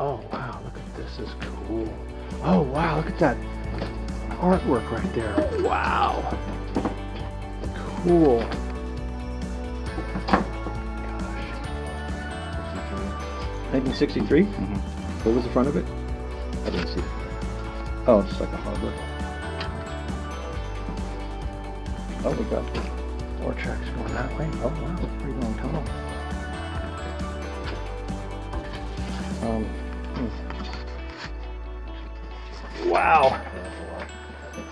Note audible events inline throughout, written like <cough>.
Oh wow, look at this. This is cool. Oh wow, look at that artwork right there. Wow. Cool. Gosh. 1963? Mhm. What was the front of it? I didn't see it. Oh, it's like a harbor. Oh, we got more tracks going that way. Oh, wow, it's a pretty long tunnel. Um, wow.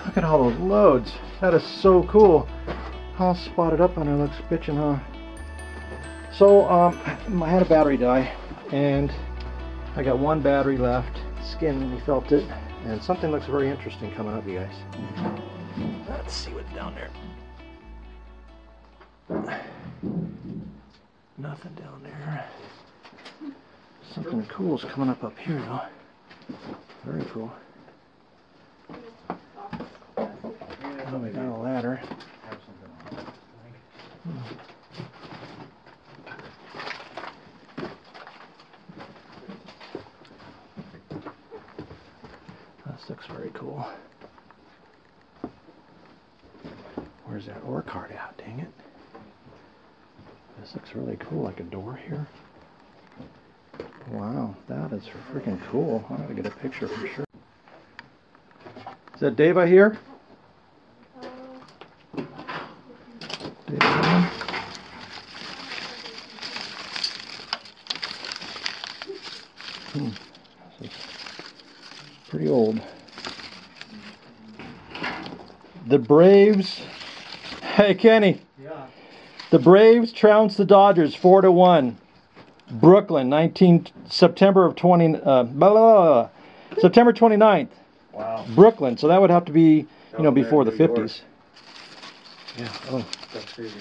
Look at all those loads. That is so cool. All spotted up on there looks bitchin', huh? So, um, I had a battery die, and I got one battery left. Skin, we felt it, and something looks very interesting coming up, you guys. Let's see what's down there. Nothing down there. Something cool is coming up up here, though. Very cool. We got a ladder. This looks very cool. Where's that ore cart at? Dang it. This looks really cool, like a door here. Wow, that is freaking cool. I gotta get a picture for sure. Is that Dave I hear? Dave Allen? Hmm. This is pretty old. The Braves. <laughs> Hey Kenny. Yeah. The Braves trounced the Dodgers four to one. Brooklyn, 19 September of 20 uh, blah, blah, blah. September 29th. Wow. Brooklyn. So that would have to be you know before the New York. 50s. Yeah. Oh, That's crazy.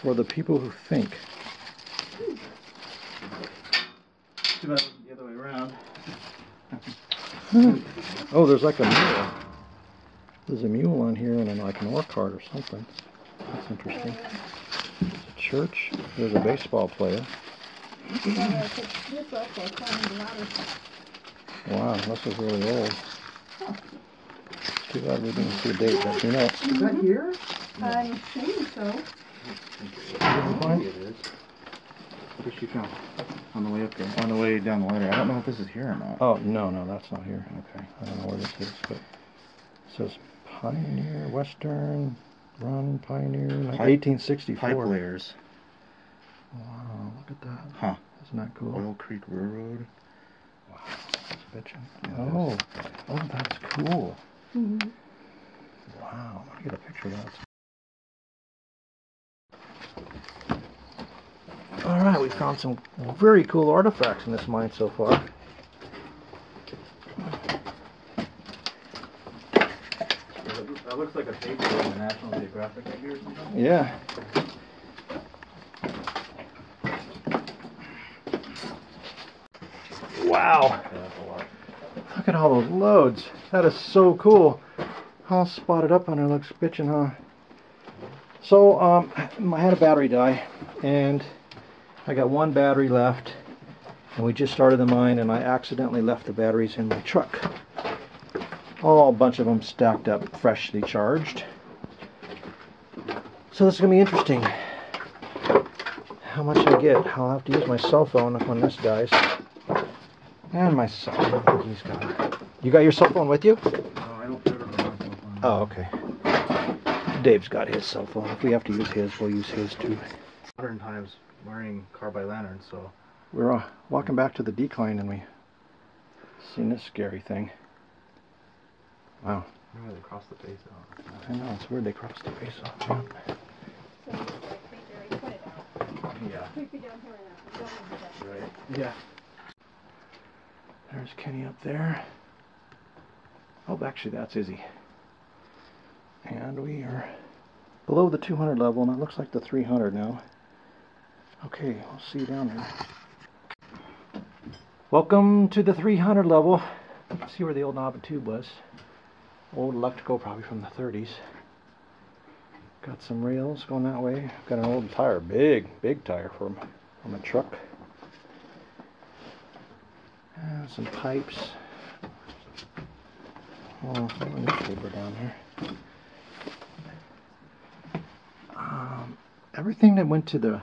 for the people who think. Too bad the other way around. <laughs> Oh, there's like a mule. There's a mule on here and then like an ore cart or something. That's interesting. There's a church. There's a baseball player. Wow, this is really old. Too bad we didn't see a date, but you know. Is that here? I think so. Didn't find It is. What she found? On the way up there. On the way down the ladder. I don't know if this is here or not. Oh, no, no, that's not here. Okay. I don't know where this is, but it says Pioneer, Western, Run, Pioneer, like Pipe- 1864. Pipe layers. Wow, look at that. Huh. Isn't that cool? Oil Creek Railroad. Wow, that's bitchin'. Yeah, Oh, oh, that's cool. Mhm. Wow, let me get a picture of that. All right, we found some very cool artifacts in this mine so far. That looks like a paper in the National Geographic or something. Yeah. Wow. Yeah, that's a lot. Look at all those loads. That is so cool. All spotted up on there looks bitchin', huh? So, um, I had a battery die, and I got one battery left, and we just started the mine, and I accidentally left the batteries in my truck. Oh, a bunch of them stacked up, freshly charged. So this is gonna be interesting. How much I get? I'll have to use my cell phone when this dies. And my cell phone. He's got. You got your cell phone with you? No, I don't put it on my cell phone. Oh, okay. Dave's got his cell phone. If we have to use his, we'll use his too. Modern times wearing carbide lanterns, so We're uh, walking back to the decline and we seen this scary thing. Wow. maybe they crossed the face out. I know, it's weird they crossed the face off. man. So, like, right there, I put it out. Yeah. Creepy down here and that. We don't want to do that. Right. Yeah. There's Kenny up there. Oh, actually, that's Izzy. And we are below the 200 level, and it looks like the 300 now. Okay, I'll see you down there. Welcome to the 300 level. See where the old knob and tube was. Old electrical, probably from the 30s. Got some rails going that way. Got an old tire, big, big tire from from a truck. Uh, some pipes. Oh, newspaper down here. Um, everything that went to the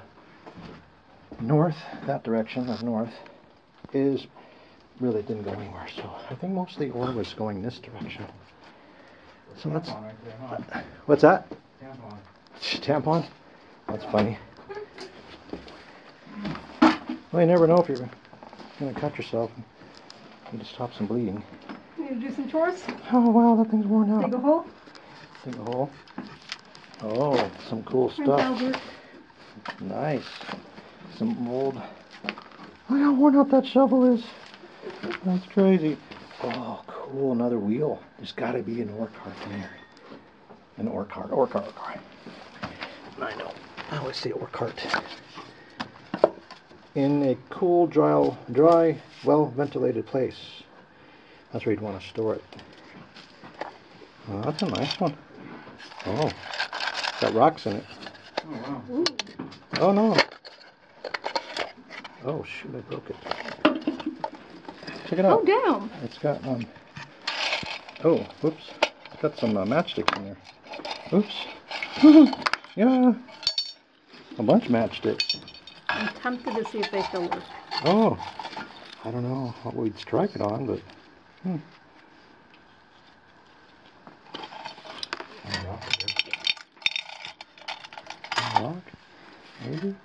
north, that direction of north, is really didn't go anywhere. So I think most of the ore was going this direction. So let's. Right there, huh? What's that? Tampon. Tampon? That's funny. Well, you never know if you're gonna cut yourself. You to stop some bleeding. You Need to do some chores? Oh wow, that thing's worn out. Dig a hole? Dig a hole. Oh, some cool stuff. Nice. Some old. Look how worn out that shovel is. That's crazy. Oh, cool. Another wheel. There's got to be an ore cart in there. An ore cart. Ore cart. I know. I always say ore cart. In a cool, dry, dry, well ventilated place. That's where you'd want to store it. Oh, that's a nice one. Oh, got rocks in it. Oh, wow. Oh no. Oh shoot, I broke it. Check it out. oh, damn! It's got um Oh, whoops. It's got some uh, matchsticks in there. Oops. <laughs> yeah. A bunch of matchsticks. I'm tempted to see if they still work. Oh. I don't know what we'd strike it on, but hmm. Oh, rock there. Rock? Maybe?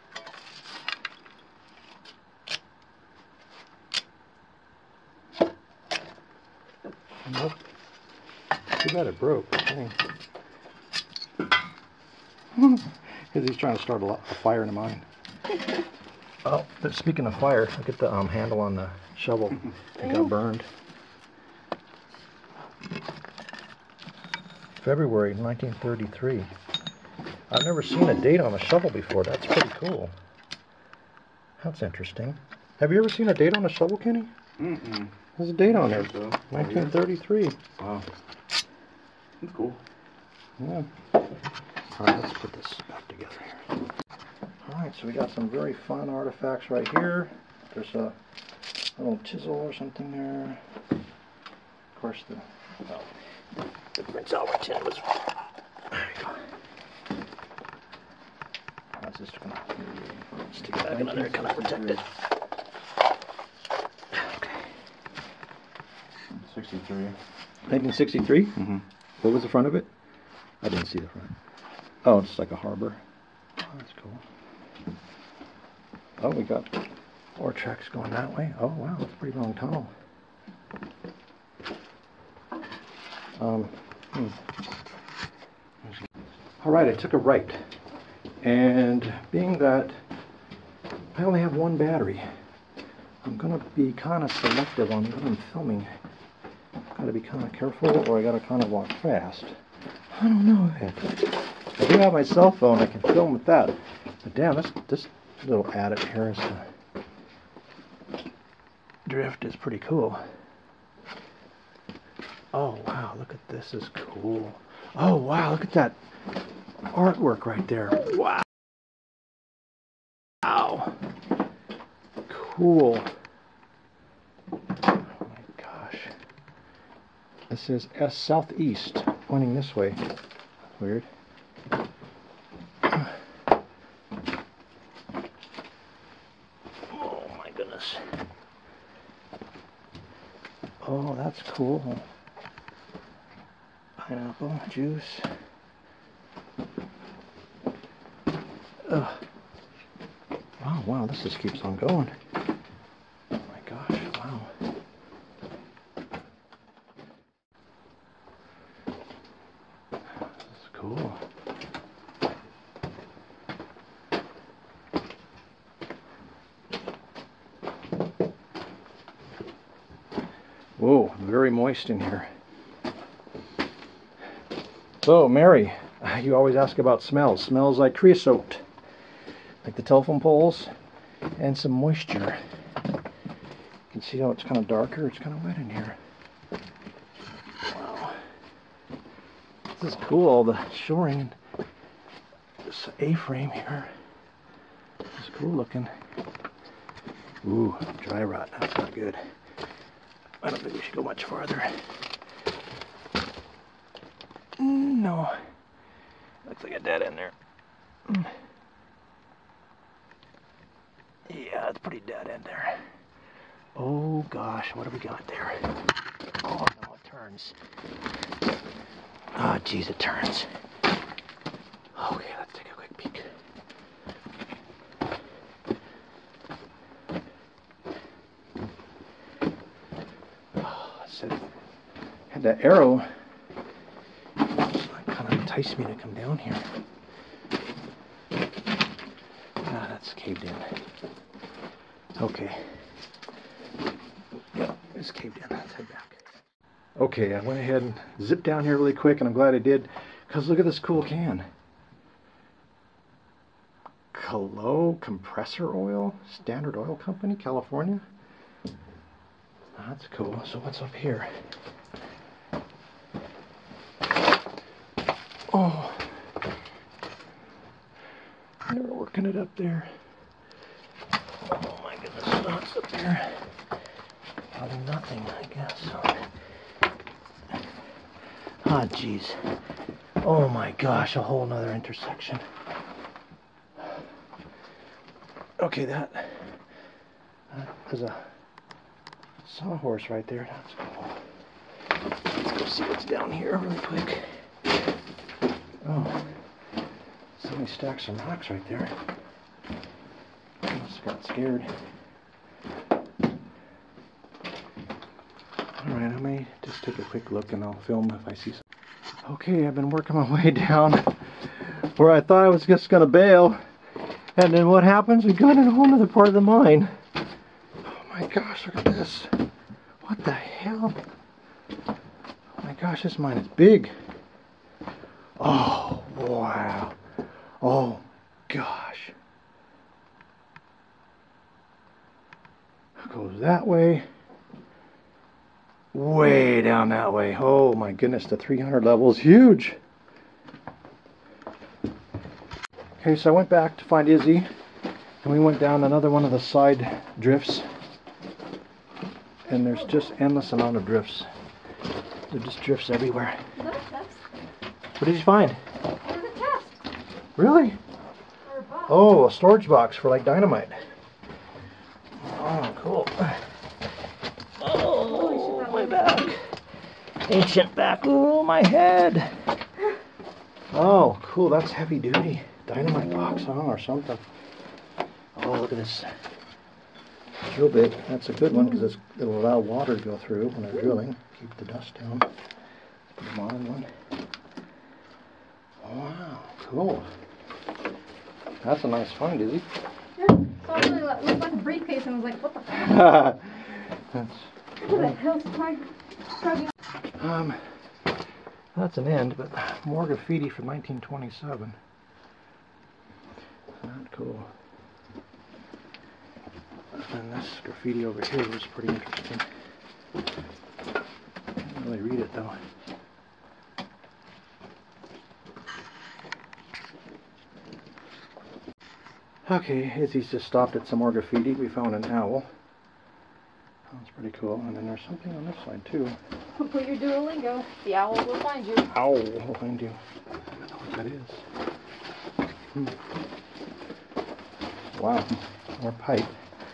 Nope. Too bad it broke. Because <laughs> he's trying to start a, lo- a fire in a mine. Oh, but speaking of fire, look at the um, handle on the shovel. <laughs> It got burned. February 1933. I've never seen a date on a shovel before. That's pretty cool. That's interesting. Have you ever seen a date on a shovel, Kenny? Mm-mm. There's a date on there. So, 1933. Wow. Cool. Yeah. All right, let's put this back together here. All right, so we got some very fun artifacts right here. There's a little chisel or something there. Of course, the well, the Prince Albert tin was. There you go. How's this gonna stick it back in there? Kind of protect it. Okay. 63. 1963. Mm-hmm. What was the front of it? I didn't see the front. Oh, it's like a harbor. Oh, that's cool. Oh, we got ore tracks going that way. Oh, wow, that's a pretty long tunnel. Um, hmm. All right, I took a right. And being that I only have one battery, I'm going to be kind of selective on what I'm filming. I gotta be kind of careful, or I gotta kind of walk fast. I don't know yet. I do have my cell phone. I can film with that. But damn, this this little adit here is uh, drift is pretty cool. Oh wow, look at this is cool. Oh wow, look at that artwork right there. Wow. Wow. Cool. Oh my gosh. This says S southeast, pointing this way. Weird. Oh my goodness. Oh, that's cool. Pineapple juice. Ugh. Wow, wow, this just keeps on going. Oh my gosh, wow. This is cool. Whoa, very moist in here. So, Mary, you always ask about smells. Smells like creosote, like the telephone poles, and some moisture. You can see how it's kind of darker. It's kind of wet in here. Wow. This is cool, all the shoring this A-frame here. It's cool looking. Ooh, dry rot, that's not good. I don't think we should go much farther. Mm, No. Looks like a dead end there. Mm. Yeah, it's pretty dead end there. Oh gosh, what have we got there? Oh no, it turns. Ah, geez, it turns. Okay, let's take a quick peek. Oh, it said, had that arrow. Kind of enticed me to come down here. Ah, that's caved in. Okay. Yep, it's caved in. Let's head back. Okay, I went ahead and zipped down here really quick, and I'm glad I did, because look at this cool can. Calol Compressor Oil, Standard Oil Company, California. That's cool. So what's up here? Oh, they're working it up there. Oh my goodness, what's up there? Probably nothing, I guess. Ah, jeez. Oh my gosh, a whole nother intersection. Okay, that, that is a sawhorse right there. That's cool. Let's go see what's down here really quick. Oh, somebody stacked some rocks right there. Must have got scared. Alright, I may just take a quick look and I'll film if I see some. Okay, I've been working my <laughs> way down where I thought I was just going to bail. And then what happens? We got in a whole other part of the mine. Oh my gosh, look at this. What the hell? Oh my gosh, this mine is big. Oh, wow. Oh, gosh. Goes that way. Way down that way. Oh my goodness, the 300 level is huge. Okay, so I went back to find Izzy, and we went down another one of the side drifts. And there's just endless amount of drifts. There just drifts everywhere. Is that a test? What did you find? What is a test? Really? A? Oh, a storage box for like dynamite. Oh, cool. Oh, my back. Ancient back. Oh, my head. Oh, cool. That's heavy duty. Dynamite box, huh? Or something. Oh, look at this drill bit. That's a good one because it'll allow water to go through when they're drilling. Keep the dust down. Put them on in one. Wow, cool. That's a nice find, Izzy. Yeah. So I really like, looked like a briefcase and was like, what the <laughs> fuck? that's What the hell's trying- um that's an end, but more graffiti from 1927. Not cool. And this graffiti over here was pretty interesting. Can't really read it though. Okay, Izzy's just stopped at some more graffiti. We found an owl. That's pretty cool. And then there's something on this side too. <laughs> Put your Duolingo. The owl will find you. Owl will find you. I don't know what that is. Hmm. Wow, more pipe.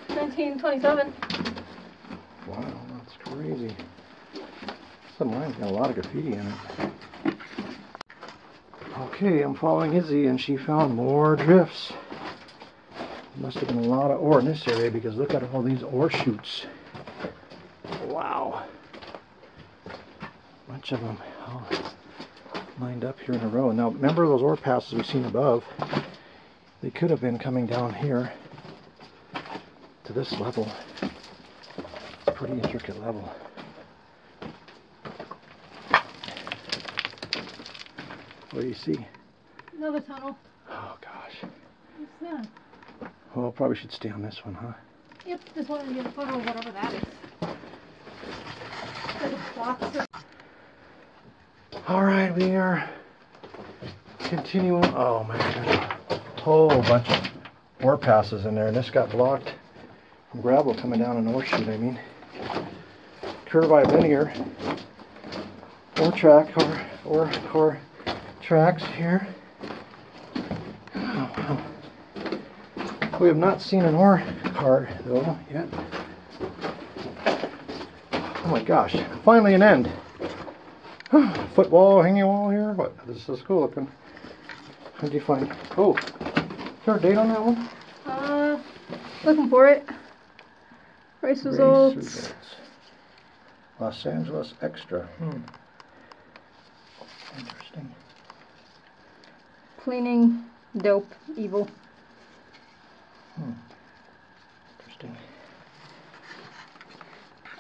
1927. Wow, that's crazy. Some mine's got a lot of graffiti in it. Okay, I'm following Izzy and she found more drifts. Must have been a lot of ore in this area because look at all these ore chutes. Wow. Bunch of them all lined up here in a row. Now remember those ore passes we've seen above? They could have been coming down here to this level. It's a pretty intricate level. What do you see? Another tunnel. Oh gosh. What's that? Well, probably should stay on this one, huh? Yep, just one get a photo of whatever that is. Like a box or All right, we are continuing. Oh man, there's a whole bunch of ore passes in there, and this got blocked from gravel coming down an ore chute. I mean, curve I've been here. Or track, or, or, or tracks here. Oh, wow. We have not seen an ore cart though yet. Oh my gosh, finally an end. <sighs> Football, hanging wall here. What? This is cool looking. How'd you find? Oh, is there a date on that one? Uh, looking for it. Race results. Race results. Los Angeles Extra. Hmm. Interesting. Cleaning, dope, evil. Hmm. Interesting.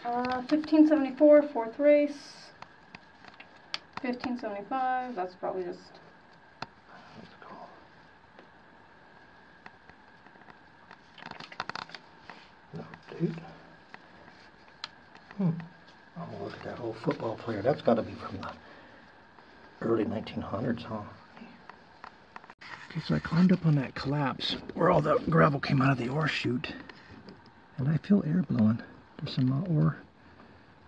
Uh, 1574, fourth race. 1575, that's probably just. That's cool. No date. Hmm. I'm gonna look at that old football player. That's got to be from the early 1900s, huh? Okay, so I climbed up on that collapse where all the gravel came out of the ore chute, and I feel air blowing. There's some uh, ore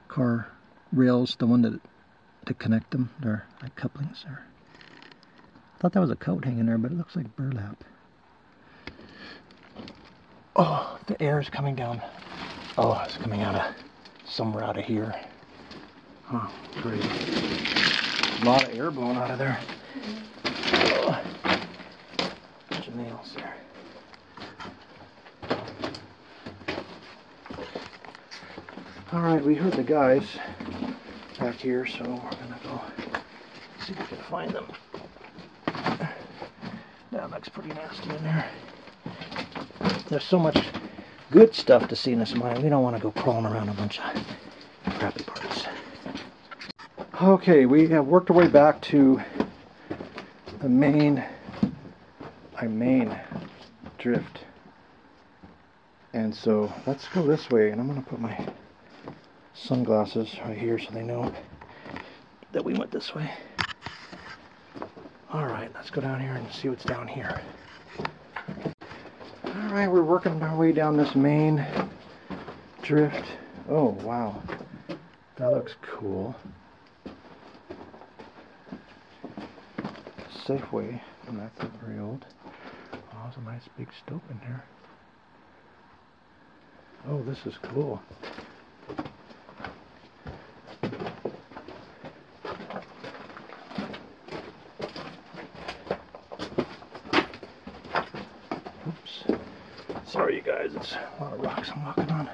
car rails, the one that to connect them. They're like couplings there. Thought that was a coat hanging there, but it looks like burlap. Oh, the air is coming down. Oh, it's coming out of somewhere out of here. Oh, great. A lot of air blowing out of there. Oh, bunch of nails there. All right, we heard the guys back here, so we're gonna go see if we can find them. That looks pretty nasty in there. There's so much good stuff to see in this mine. We don't want to go crawling around a bunch of crappy parts. Okay, we have worked our way back to the main, our main drift. And so let's go this way, and I'm going to put my sunglasses right here so they know that we went this way. Alright, let's go down here and see what's down here. Alright, we're working our way down this main drift. Oh, wow. That looks cool. Safeway, and that's very old. There's a nice big stope in here. Oh, this is cool. Oops. Sorry, you guys. It's a lot of rocks I'm walking on.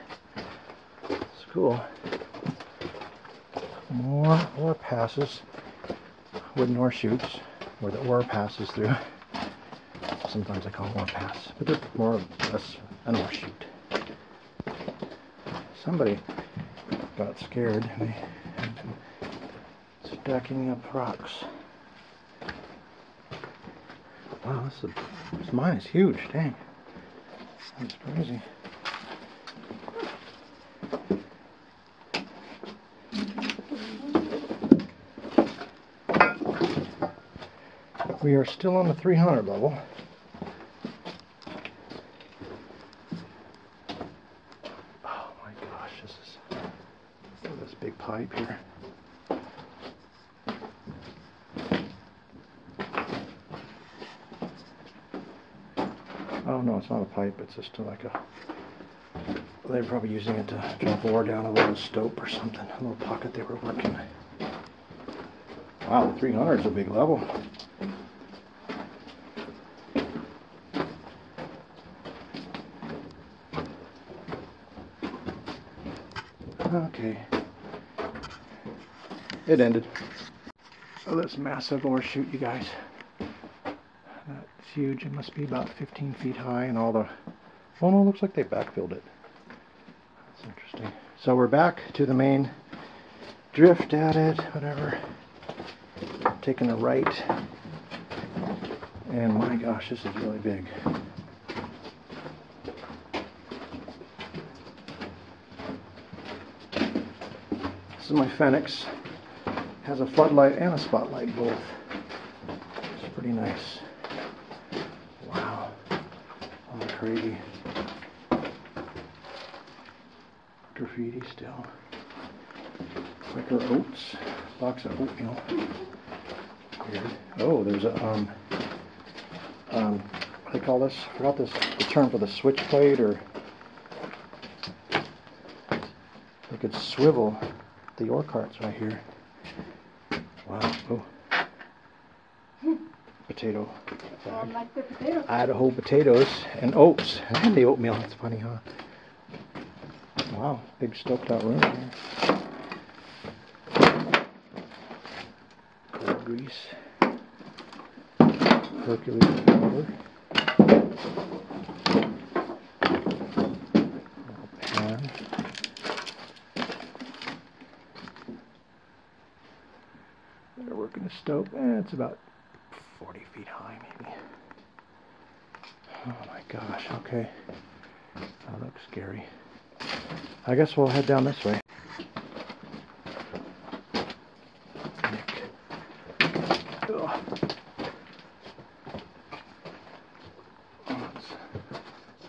It's cool. More ore passes. Wooden ore chutes where the ore passes through. Sometimes I call them ore pass, but they're more or less an chute. Somebody got scared and they had been stacking up rocks. Wow, this, is, this mine is huge, dang. That's crazy. We are still on the 300 level. Oh my gosh, this is look at this big pipe here. Oh no, it's not a pipe. It's just to like a. They're probably using it to drop ore down a little stope or something. A little pocket they were working. Wow, 300 is a big level. Okay. It ended. So this massive ore shoot, you guys. Huge. It must be about 15 feet high and all the... Oh no, looks like they backfilled it. That's interesting. So we're back to the main drift at it, whatever. Taking a right. And my gosh, this is really big. This is my Fenix. Has a floodlight and a spotlight both. It's pretty nice. Wow. Oh, crazy. Graffiti still. Quaker oats, box of oatmeal. Weird. Oh, there's a um, um, what do they call this? I forgot this the term for the switch plate, or they could swivel the ore carts right here. Wow. Oh. Potato. Well, like the. Idaho potatoes and oats and the oatmeal. That's funny, huh? Wow, big stoped out room here. Cold grease. Hercules powder. Pan. They're working the stope. Eh, it's about 40 feet high, maybe. Oh my gosh, okay. That looks scary. I guess we'll head down this way. Oh,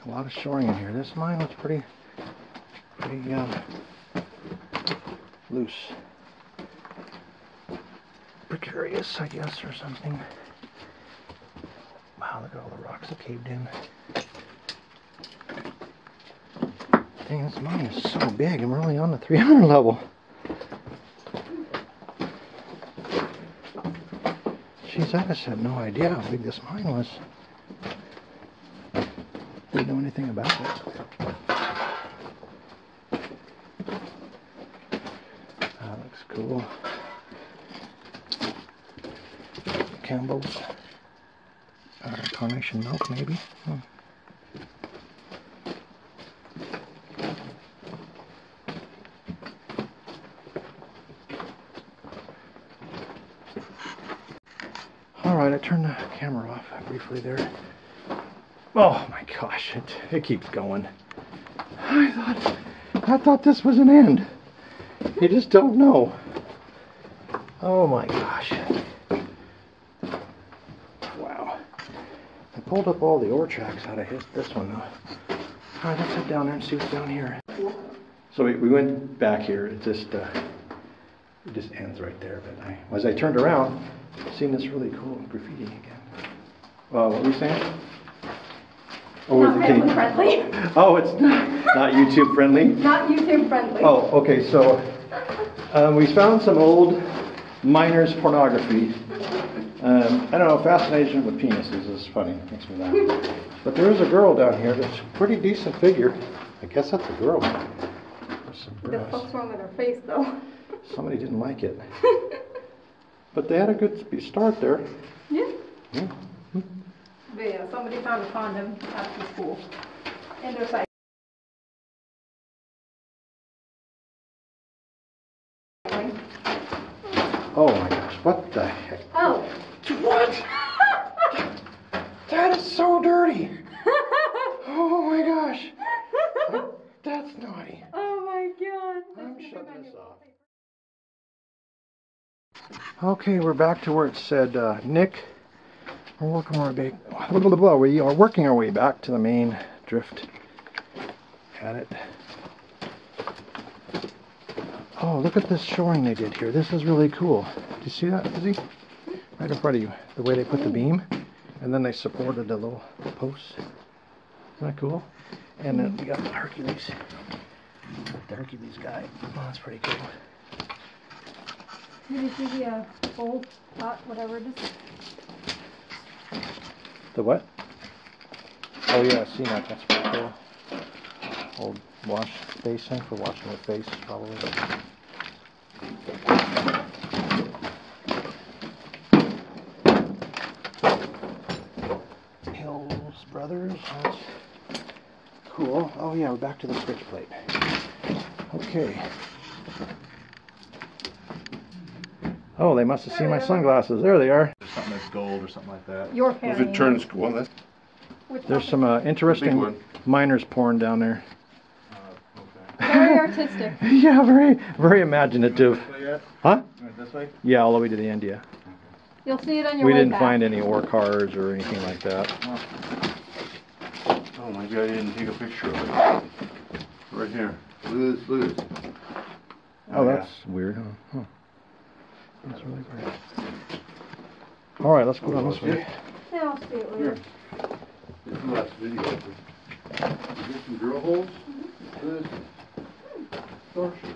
a lot of shoring in here. This mine looks pretty, pretty um, loose. Precarious, I guess, or something. Caved in. Dang, this mine is so big, and we're only on the 300 level. Jeez, I just had no idea how big this mine was. Didn't know anything about it. That looks cool. Campbell's. Carnation milk, maybe. Hmm. All right, I turned the camera off briefly there. Oh my gosh, it, it keeps going. I thought, I thought this was an end. You just don't know. Oh my gosh. Wow. I pulled up all the ore tracks out of his, this one though. All right, let's head down there and see what's down here. So we, we went back here. It just uh, it just ends right there. But I, as I turned around, seen this really cool graffiti again. Uh, what were you saying? Oh, Not was it- family friendly. oh, it's not, not YouTube friendly. <laughs> Not YouTube friendly. Oh, okay, so um, we found some old miners' pornography. Um, I don't know, fascination with penises is funny, makes me laugh. But there is a girl down here that's a pretty decent figure. I guess that's a girl. There's breasts. wrong with her face though. <laughs> Somebody didn't like it. But they had a good start there. yeah. Yeah. But yeah, somebody found a condom after school. In their side. Oh my gosh, what the heck? Oh. What? That is so dirty. Oh my gosh. That's naughty. oh my god. I'm shutting this off. Okay, we're back to where it said, uh, Nick, we're working our way back. Blah, blah, blah, we are working our way back to the main drift. Got it. Oh, look at this shoring they did here. This is really cool. Do you see that, Izzy? Right in front of you. The way they put the beam, and then they supported the little posts. Isn't that cool? And then we got the Hercules. The Hercules guy. Oh, that's pretty cool. Did you see the uh, old pot, whatever it is? The what? Oh yeah, I seen that. That's pretty cool. Old wash basin for washing your face, probably. Cool. Oh yeah, we're back to the switch plate. Okay. Oh, they must have seen my sunglasses. There they are. Something that's gold or something like that. Your If it turns, well, that's There's some uh, big interesting one. miners porn down there. Uh. <laughs> Very artistic. <laughs> yeah, very, very imaginative. This way yet? Huh? Right, this way? Yeah, all the way to the end, yeah. You'll see it on your We way didn't back. find any ore cars or anything like that. Oh, maybe I didn't take a picture of it. Right here. Look at this, look at this. Oh, Oh, yeah. that's weird, huh? huh. That's really weird. All right, let's go down this way. Yeah, I'll see it Here. later. This is the last video. Is there some drill holes? Mm-hmm. This. Oh, sure.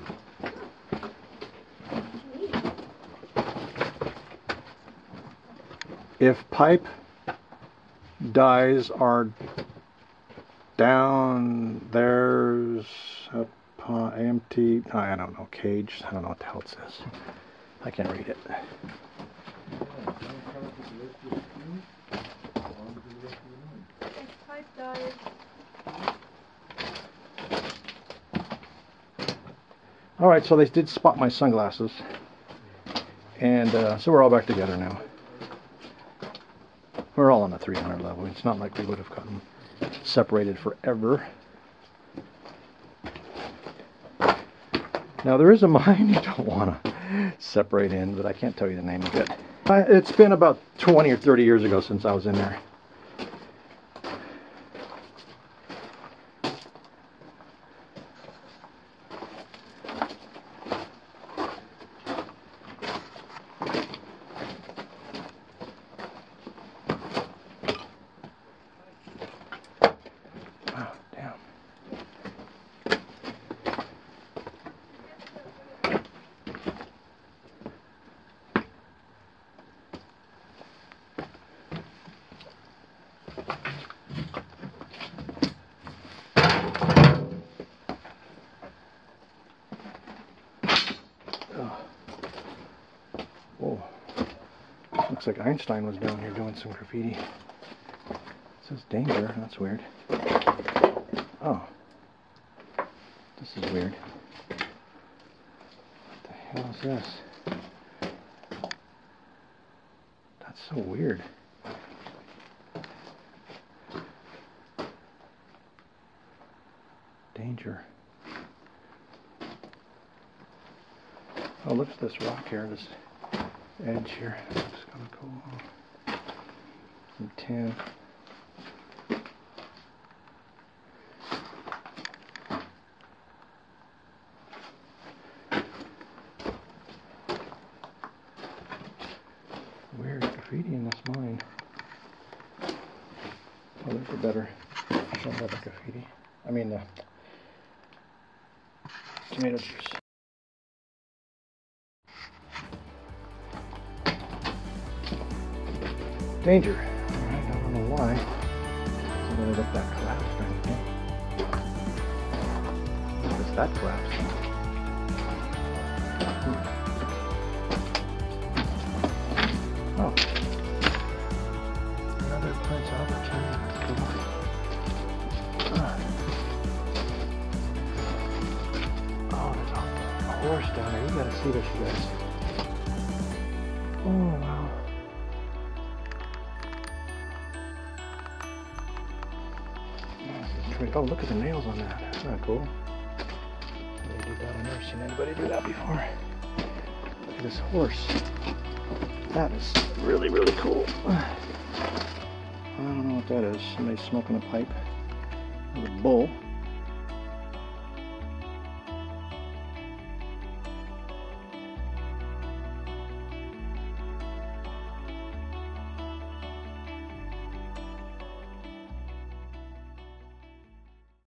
If pipe dies are down, there's a po- empty, I don't know, cage. I don't know what the hell it says. I can't read it. All right, so they did spot my sunglasses, and uh, so we're all back together now. We're all on the 300 level. It's not like we would have gotten separated forever. Now there is a mine <laughs> you don't want to separate in, but I can't tell you the name of it. I, it's been about 20 or 30 years ago since I was in there. Oh, damn. Oh. Whoa. Looks like Einstein was down here doing some graffiti. It says danger. That's weird. Oh. This is weird. What the hell is this? That's so weird. Danger. Oh, look at this rock here, this edge here. Looks kind of cool. Some. Weird graffiti in this mine. Oh, there's a better shot of the graffiti. I mean, the tomato juice. Danger. I don't know why. I'm gonna let that collapse. Does that collapse? Look at the nails on that. Isn't that cool? They did that. I've never seen anybody do that before. Look at this horse. That is really, really cool. I don't know what that is. Somebody smoking a pipe. There's a bull.